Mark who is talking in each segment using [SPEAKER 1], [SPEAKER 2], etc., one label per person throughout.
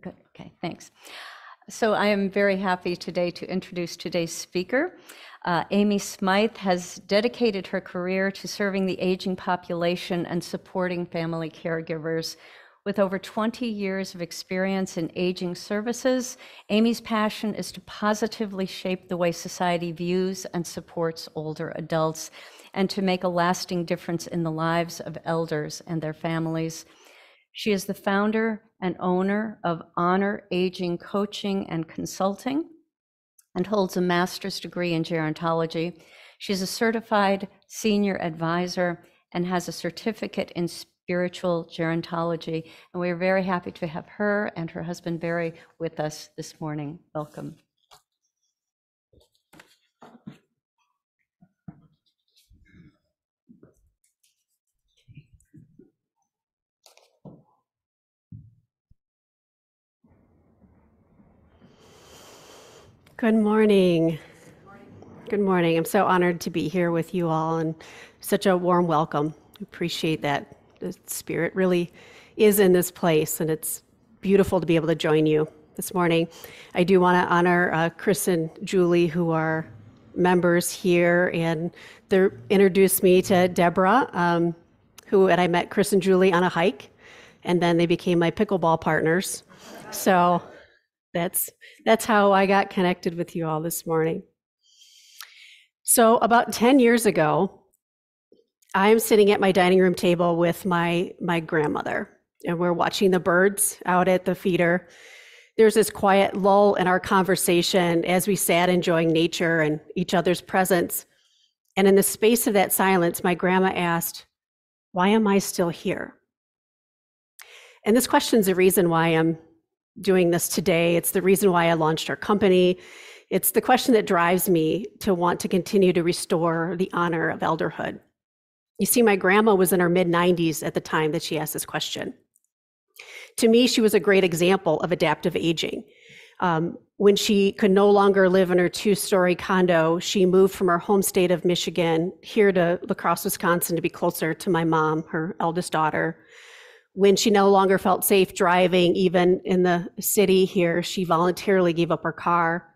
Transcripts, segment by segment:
[SPEAKER 1] Good, okay, thanks. So I am very happy today to introduce today's speaker. Uh, Amy Smyth has dedicated her career to serving the aging population and supporting family caregivers. With over 20 years of experience in aging services, Amy's passion is to positively shape the way society views and supports older adults and to make a lasting difference in the lives of elders and their families. She is the founder and owner of Honor Aging Coaching and Consulting and holds a master's degree in gerontology. She's a certified senior advisor and has a certificate in spiritual gerontology. And we are very happy to have her and her husband Barry with us this morning. Welcome.
[SPEAKER 2] Good morning. Good morning. I'm so honored to be here with you all and such a warm welcome. Appreciate that. The spirit really is in this place and it's beautiful to be able to join you this morning. I do want to honor uh, Chris and Julie, who are members here, and they introduced me to Deborah, um, who and I met Chris and Julie on a hike, and then they became my pickleball partners. So that's that's how I got connected with you all this morning. So about 10 years ago, I am sitting at my dining room table with my my grandmother and we're watching the birds out at the feeder. There's this quiet lull in our conversation as we sat enjoying nature and each other's presence. And in the space of that silence, my grandma asked, Why am I still here? And this question is the reason why I'm doing this today. It's the reason why I launched our company. It's the question that drives me to want to continue to restore the honor of elderhood. You see, my grandma was in her mid 90s at the time that she asked this question. To me, she was a great example of adaptive aging. Um, when she could no longer live in her two story condo, she moved from her home state of Michigan here to La Crosse, Wisconsin to be closer to my mom, her eldest daughter when she no longer felt safe driving, even in the city here, she voluntarily gave up her car.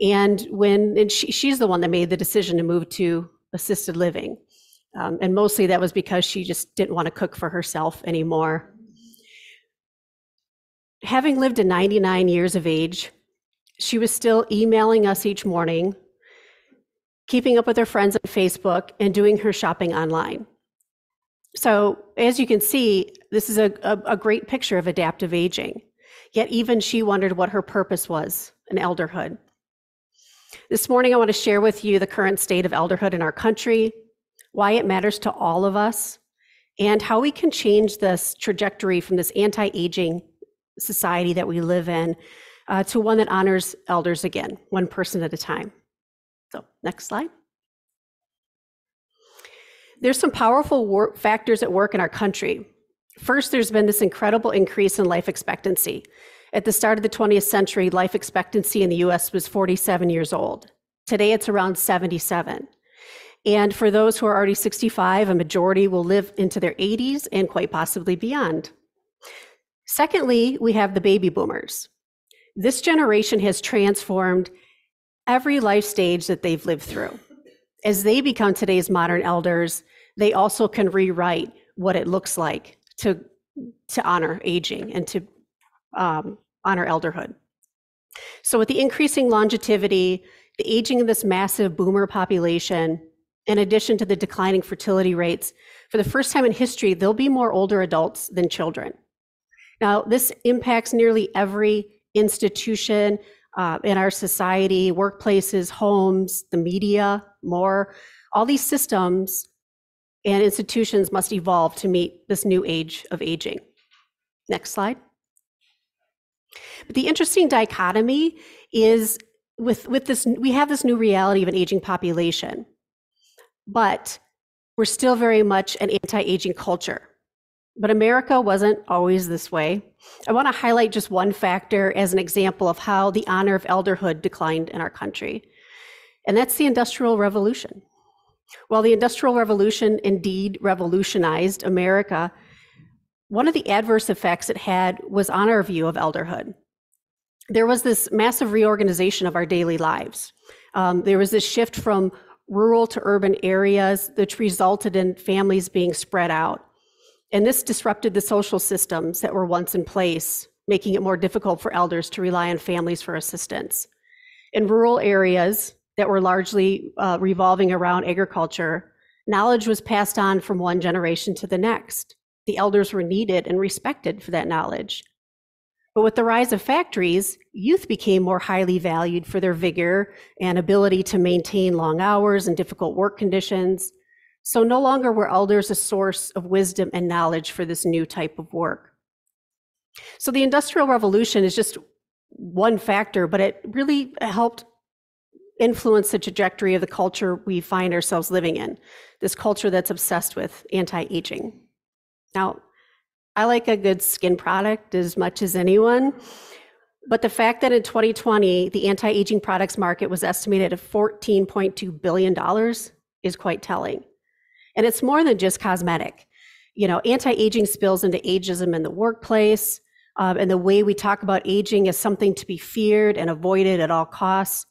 [SPEAKER 2] And when and she, she's the one that made the decision to move to assisted living. Um, and mostly that was because she just didn't want to cook for herself anymore. Having lived to 99 years of age, she was still emailing us each morning, keeping up with her friends on Facebook, and doing her shopping online. So, as you can see, this is a, a, a, great picture of adaptive aging. Yet, even she wondered what her purpose was in elderhood. This morning, I want to share with you the current state of elderhood in our country, why it matters to all of us, and how we can change this trajectory from this anti aging society that we live in uh, to one that honors elders again, one person at a time. So, next slide. There's some powerful factors at work in our country. First, there's been this incredible increase in life expectancy. At the start of the 20th century, life expectancy in the US was 47 years old. Today, it's around 77. And for those who are already 65, a majority will live into their 80s and quite possibly beyond. Secondly, we have the baby boomers. This generation has transformed every life stage that they've lived through. As they become today's modern elders, they also can rewrite what it looks like to to honor aging and to um, honor elderhood. So, with the increasing longevity, the aging of this massive boomer population, in addition to the declining fertility rates, for the first time in history, there'll be more older adults than children. Now, this impacts nearly every institution uh, in our society, workplaces, homes, the media, more. All these systems and institutions must evolve to meet this new age of aging. Next slide. But the interesting dichotomy is with, with this, we have this new reality of an aging population, but we're still very much an anti aging culture. But America wasn't always this way. I want to highlight just one factor as an example of how the honor of elderhood declined in our country, and that's the Industrial Revolution. While the Industrial Revolution indeed revolutionized America, one of the adverse effects it had was on our view of elderhood. There was this massive reorganization of our daily lives. Um, there was this shift from rural to urban areas, which resulted in families being spread out. And this disrupted the social systems that were once in place, making it more difficult for elders to rely on families for assistance. In rural areas that were largely uh, revolving around agriculture, knowledge was passed on from one generation to the next. The elders were needed and respected for that knowledge. But with the rise of factories, youth became more highly valued for their vigor and ability to maintain long hours and difficult work conditions. So no longer were elders a source of wisdom and knowledge for this new type of work. So the Industrial Revolution is just one factor, but it really helped influence the trajectory of the culture we find ourselves living in, this culture that's obsessed with anti aging. Now, I like a good skin product as much as anyone. But the fact that in 2020, the anti aging products market was estimated at $14.2 billion is quite telling. And it's more than just cosmetic. You know, anti aging spills into ageism in the workplace, um, and the way we talk about aging is something to be feared and avoided at all costs.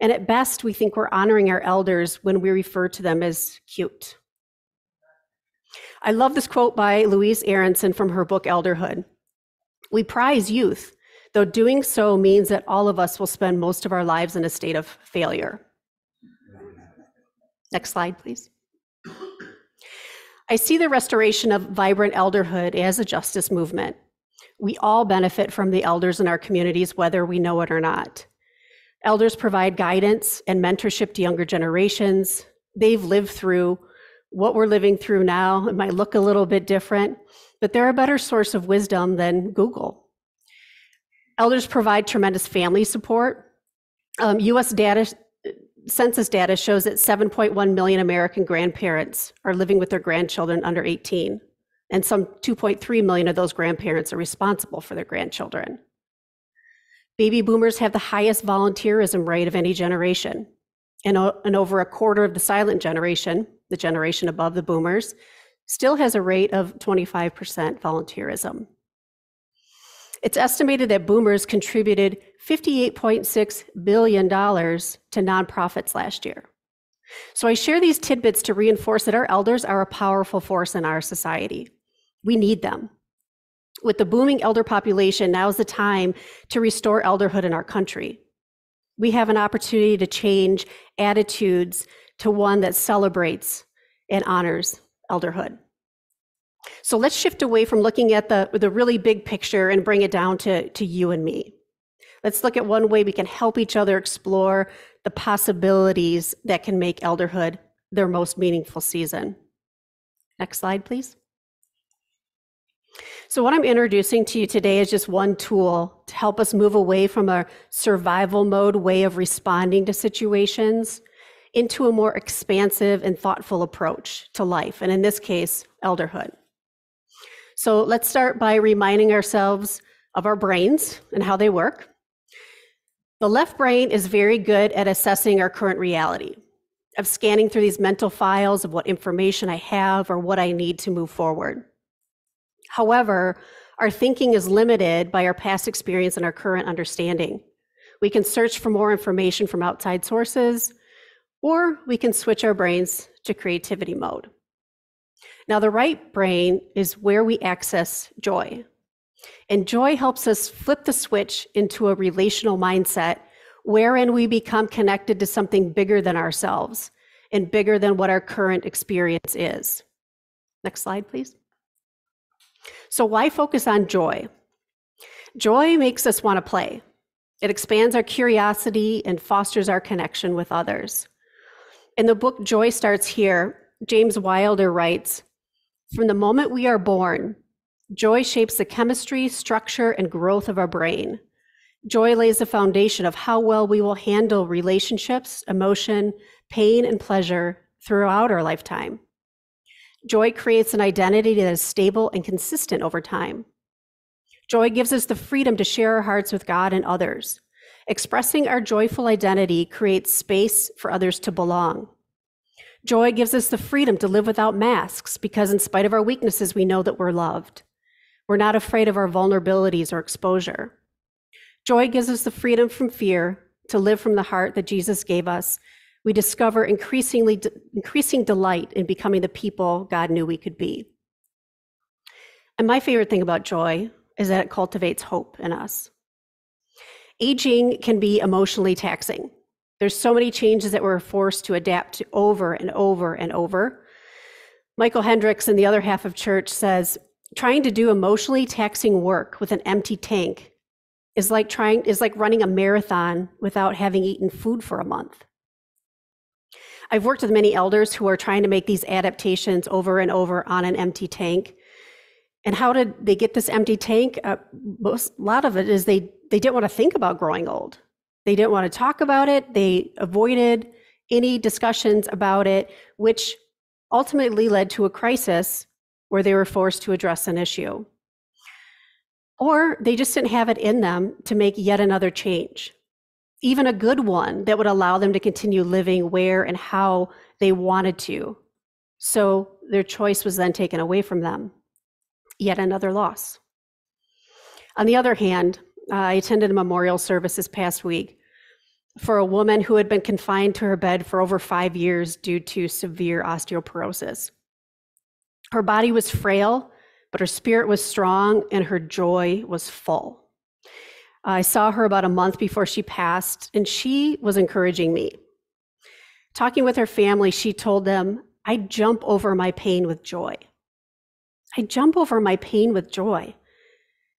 [SPEAKER 2] And at best, we think we're honoring our elders when we refer to them as cute. I love this quote by Louise Aronson from her book Elderhood. We prize youth, though doing so means that all of us will spend most of our lives in a state of failure. Next slide, please. I see the restoration of vibrant elderhood as a justice movement. We all benefit from the elders in our communities, whether we know it or not. Elders provide guidance and mentorship to younger generations. They've lived through what we're living through now. It might look a little bit different, but they're a better source of wisdom than Google. Elders provide tremendous family support. Um, US data, census data shows that 7.1 million American grandparents are living with their grandchildren under 18, and some 2.3 million of those grandparents are responsible for their grandchildren. Baby boomers have the highest volunteerism rate of any generation, and, and over a quarter of the silent generation, the generation above the boomers, still has a rate of 25% volunteerism. It's estimated that boomers contributed $58.6 billion to nonprofits last year. So I share these tidbits to reinforce that our elders are a powerful force in our society. We need them. With the booming elder population, now is the time to restore elderhood in our country. We have an opportunity to change attitudes to one that celebrates and honors elderhood. So let's shift away from looking at the, the really big picture and bring it down to, to you and me. Let's look at one way we can help each other explore the possibilities that can make elderhood their most meaningful season. Next slide, please. So, what I'm introducing to you today is just one tool to help us move away from a survival mode way of responding to situations into a more expansive and thoughtful approach to life, and in this case, elderhood. So let's start by reminding ourselves of our brains and how they work. The left brain is very good at assessing our current reality, of scanning through these mental files of what information I have or what I need to move forward. However, our thinking is limited by our past experience and our current understanding. We can search for more information from outside sources, or we can switch our brains to creativity mode. Now, the right brain is where we access joy. And joy helps us flip the switch into a relational mindset wherein we become connected to something bigger than ourselves and bigger than what our current experience is. Next slide, please. So, why focus on joy? Joy makes us want to play. It expands our curiosity and fosters our connection with others. In the book Joy Starts Here, James Wilder writes From the moment we are born, joy shapes the chemistry, structure, and growth of our brain. Joy lays the foundation of how well we will handle relationships, emotion, pain, and pleasure throughout our lifetime. Joy creates an identity that is stable and consistent over time. Joy gives us the freedom to share our hearts with God and others. Expressing our joyful identity creates space for others to belong. Joy gives us the freedom to live without masks because, in spite of our weaknesses, we know that we're loved. We're not afraid of our vulnerabilities or exposure. Joy gives us the freedom from fear to live from the heart that Jesus gave us. We discover increasingly increasing delight in becoming the people God knew we could be. And my favorite thing about joy is that it cultivates hope in us. Aging can be emotionally taxing. There's so many changes that we're forced to adapt to over and over and over. Michael Hendricks in the other half of church says, trying to do emotionally taxing work with an empty tank is like trying is like running a marathon without having eaten food for a month. I've worked with many elders who are trying to make these adaptations over and over on an empty tank. And how did they get this empty tank? Uh, most, a lot of it is they they didn't want to think about growing old. They didn't want to talk about it. They avoided any discussions about it, which ultimately led to a crisis where they were forced to address an issue. Or they just didn't have it in them to make yet another change, even a good one that would allow them to continue living where and how they wanted to. So their choice was then taken away from them. Yet another loss. On the other hand, I attended a memorial service this past week for a woman who had been confined to her bed for over five years due to severe osteoporosis. Her body was frail, but her spirit was strong and her joy was full. I saw her about a month before she passed, and she was encouraging me. Talking with her family, she told them, I jump over my pain with joy. I jump over my pain with joy.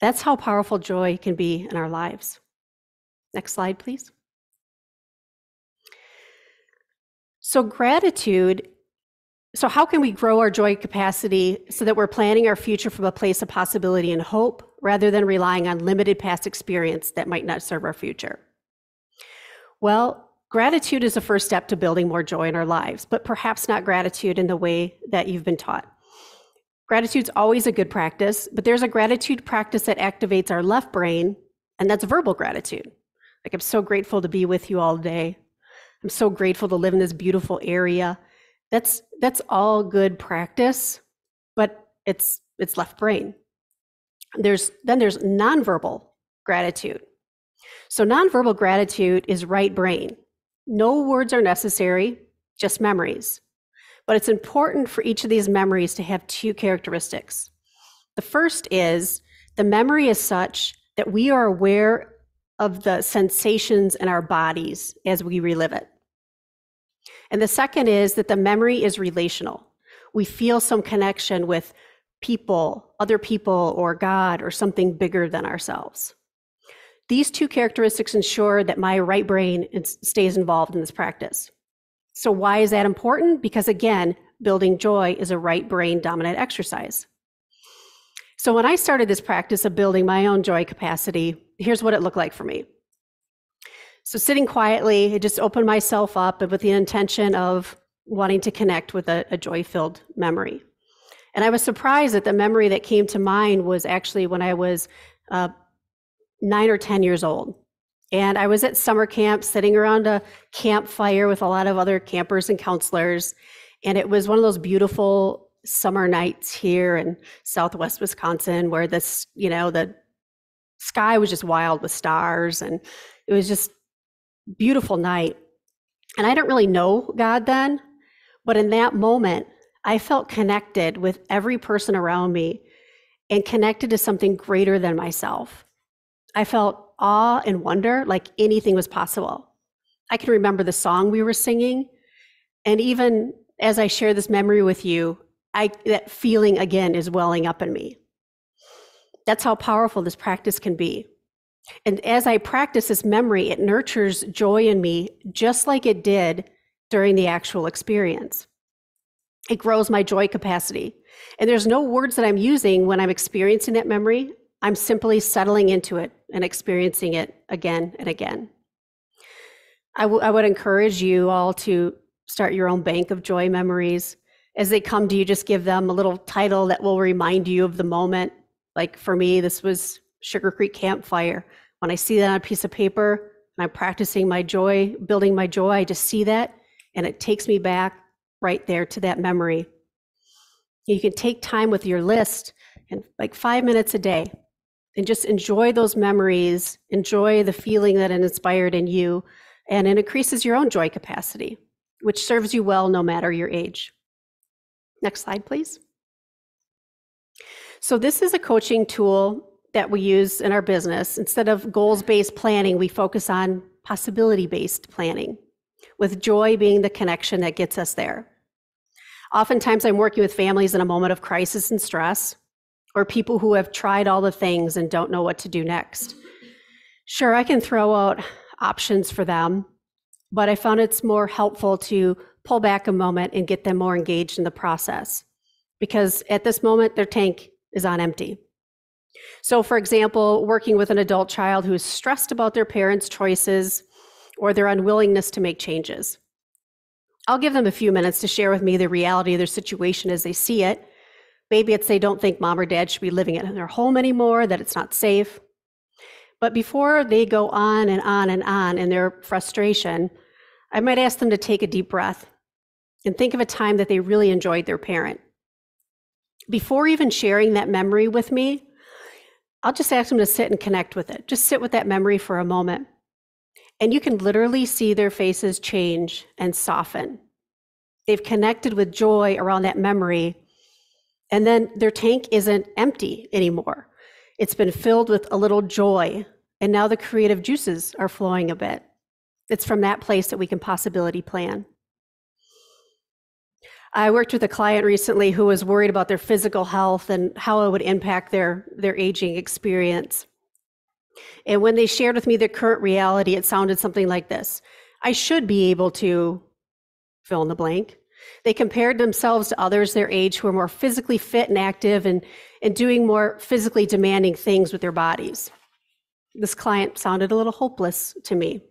[SPEAKER 2] That's how powerful joy can be in our lives. Next slide, please. So, gratitude. So, how can we grow our joy capacity so that we're planning our future from a place of possibility and hope rather than relying on limited past experience that might not serve our future? Well, gratitude is the first step to building more joy in our lives, but perhaps not gratitude in the way that you've been taught. Gratitude's always a good practice, but there's a gratitude practice that activates our left brain, and that's verbal gratitude. Like, I'm so grateful to be with you all day. I'm so grateful to live in this beautiful area. That's that's all good practice, but it's it's left brain. There's then there's nonverbal gratitude. So nonverbal gratitude is right brain. No words are necessary, just memories. But it's important for each of these memories to have two characteristics. The first is the memory is such that we are aware of the sensations in our bodies as we relive it. And the second is that the memory is relational. We feel some connection with people, other people, or God, or something bigger than ourselves. These two characteristics ensure that my right brain stays involved in this practice. So, why is that important? Because again, building joy is a right brain dominant exercise. So, when I started this practice of building my own joy capacity, here's what it looked like for me. So, sitting quietly, I just opened myself up with the intention of wanting to connect with a, a joy filled memory. And I was surprised that the memory that came to mind was actually when I was uh, nine or 10 years old. And I was at summer camp sitting around a campfire with a lot of other campers and counselors. And it was one of those beautiful summer nights here in southwest Wisconsin where this, you know, the sky was just wild with stars and it was just beautiful night. And I didn't really know God then, but in that moment, I felt connected with every person around me and connected to something greater than myself. I felt awe and wonder like anything was possible. I can remember the song we were singing. And even as I share this memory with you, I, that feeling again is welling up in me. That's how powerful this practice can be. And as I practice this memory, it nurtures joy in me just like it did during the actual experience. It grows my joy capacity. And there's no words that I'm using when I'm experiencing that memory. I'm simply settling into it and experiencing it again and again. I, w- I would encourage you all to start your own bank of joy memories. As they come to you, just give them a little title that will remind you of the moment. Like for me, this was Sugar Creek Campfire. When I see that on a piece of paper and I'm practicing my joy, building my joy, I just see that and it takes me back right there to that memory. You can take time with your list and like five minutes a day and just enjoy those memories, enjoy the feeling that it inspired in you, and it increases your own joy capacity, which serves you well no matter your age. Next slide, please. So, this is a coaching tool that we use in our business. Instead of goals based planning, we focus on possibility based planning, with joy being the connection that gets us there. Oftentimes, I'm working with families in a moment of crisis and stress, or people who have tried all the things and don't know what to do next. Sure, I can throw out options for them, but I found it's more helpful to pull back a moment and get them more engaged in the process because at this moment, their tank is on empty. So, for example, working with an adult child who is stressed about their parents' choices or their unwillingness to make changes. I'll give them a few minutes to share with me the reality of their situation as they see it Maybe it's they don't think mom or dad should be living in their home anymore, that it's not safe. But before they go on and on and on in their frustration, I might ask them to take a deep breath and think of a time that they really enjoyed their parent. Before even sharing that memory with me, I'll just ask them to sit and connect with it. Just sit with that memory for a moment. And you can literally see their faces change and soften. They've connected with joy around that memory and then their tank isn't empty anymore. It's been filled with a little joy. And now the creative juices are flowing a bit. It's from that place that we can possibility plan. I worked with a client recently who was worried about their physical health and how it would impact their, their aging experience. And when they shared with me their current reality, it sounded something like this I should be able to fill in the blank. They compared themselves to others their age who were more physically fit and active and, and doing more physically demanding things with their bodies. This client sounded a little hopeless to me.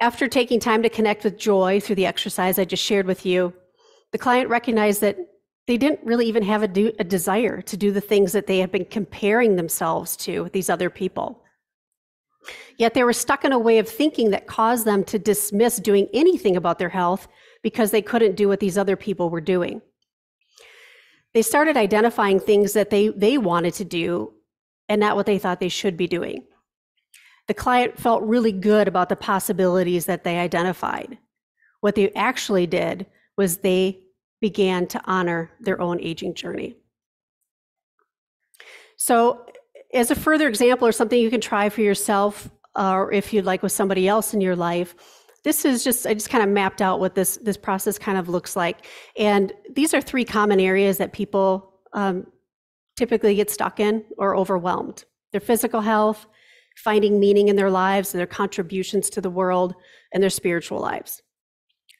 [SPEAKER 2] After taking time to connect with joy through the exercise I just shared with you, the client recognized that they didn't really even have a, do, a desire to do the things that they had been comparing themselves to these other people. Yet they were stuck in a way of thinking that caused them to dismiss doing anything about their health because they couldn't do what these other people were doing. They started identifying things that they, they wanted to do and not what they thought they should be doing. The client felt really good about the possibilities that they identified. What they actually did was they began to honor their own aging journey. So, as a further example or something you can try for yourself, or if you'd like with somebody else in your life, this is just i just kind of mapped out what this this process kind of looks like. And these are three common areas that people um, typically get stuck in or overwhelmed. Their physical health finding meaning in their lives and their contributions to the world and their spiritual lives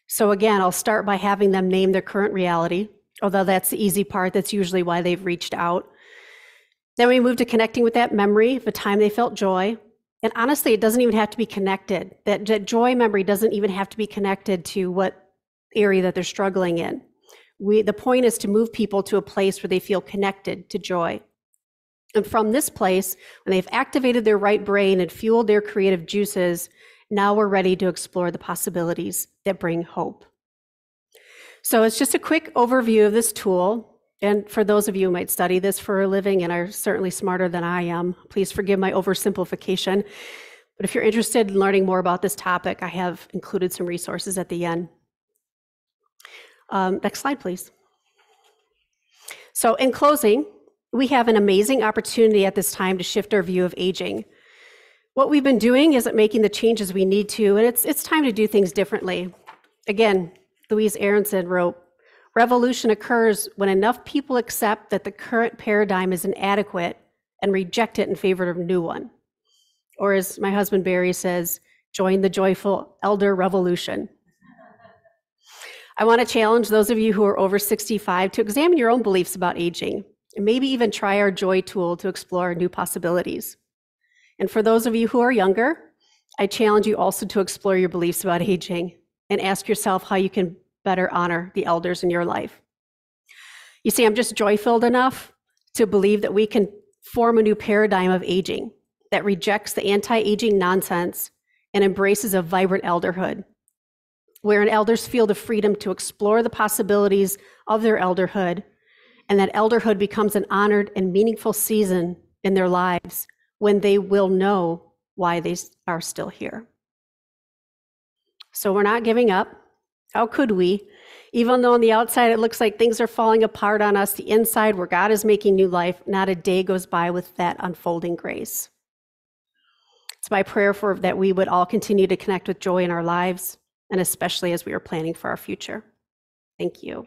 [SPEAKER 2] so again i'll start by having them name their current reality although that's the easy part that's usually why they've reached out then we move to connecting with that memory of a time they felt joy and honestly, it doesn't even have to be connected. That, that joy memory doesn't even have to be connected to what area that they're struggling in. We, the point is to move people to a place where they feel connected to joy. And from this place, when they've activated their right brain and fueled their creative juices, now we're ready to explore the possibilities that bring hope. So it's just a quick overview of this tool. And for those of you who might study this for a living and are certainly smarter than I am, please forgive my oversimplification. But if you're interested in learning more about this topic, I have included some resources at the end. Um, next slide, please. So, in closing, we have an amazing opportunity at this time to shift our view of aging. What we've been doing isn't making the changes we need to, and it's, it's time to do things differently. Again, Louise Aronson wrote, Revolution occurs when enough people accept that the current paradigm is inadequate and reject it in favor of a new one. Or as my husband Barry says, join the joyful elder revolution. I want to challenge those of you who are over 65 to examine your own beliefs about aging and maybe even try our joy tool to explore new possibilities. And for those of you who are younger, I challenge you also to explore your beliefs about aging and ask yourself how you can better honor the elders in your life. You see, I'm just joy filled enough to believe that we can form a new paradigm of aging that rejects the anti aging nonsense and embraces a vibrant elderhood, wherein elders feel the freedom to explore the possibilities of their elderhood and that elderhood becomes an honored and meaningful season in their lives when they will know why they are still here. So we're not giving up. How could we? Even though on the outside it looks like things are falling apart on us, the inside where God is making new life, not a day goes by with that unfolding grace. It's my prayer for that we would all continue to connect with joy in our lives, and especially as we are planning for our future. Thank you.